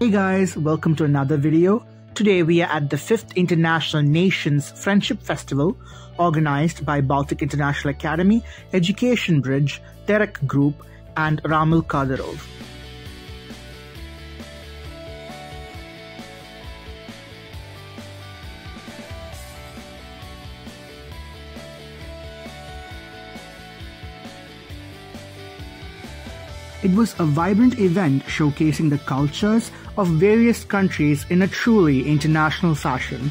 Hey guys, welcome to another video. Today we are at the 5th International Nations Friendship Festival organized by Baltic International Academy, Education Bridge, Terek Group and Ramil Kadyrov. It was a vibrant event showcasing the cultures, of various countries in a truly international fashion.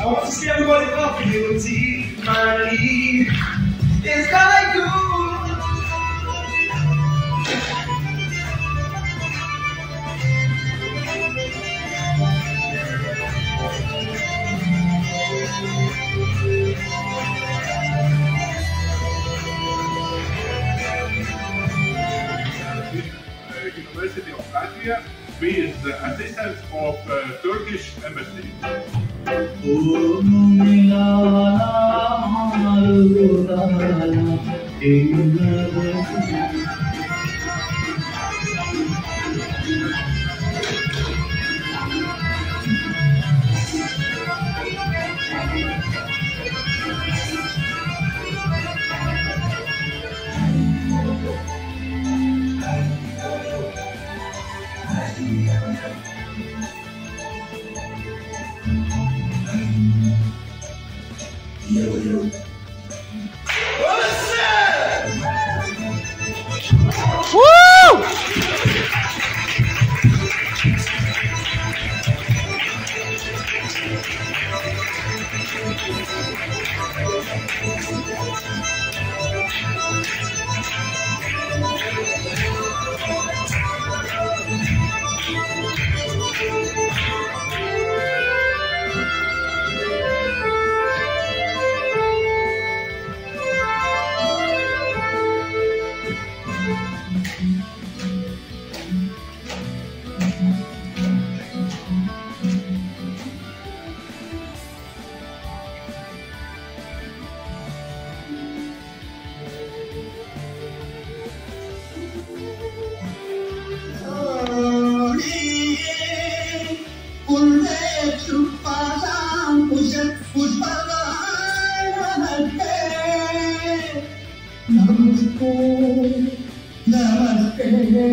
I want to see everybody laughing, here the see with the assistance of uh, Turkish embassy. Woo! Namaste. If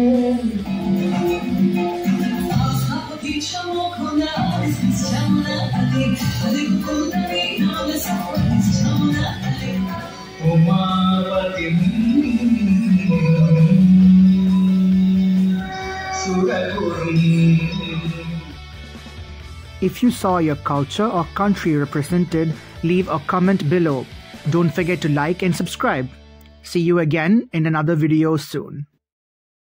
you saw your culture or country represented, leave a comment below. Don't forget to like and subscribe. See you again in another video soon.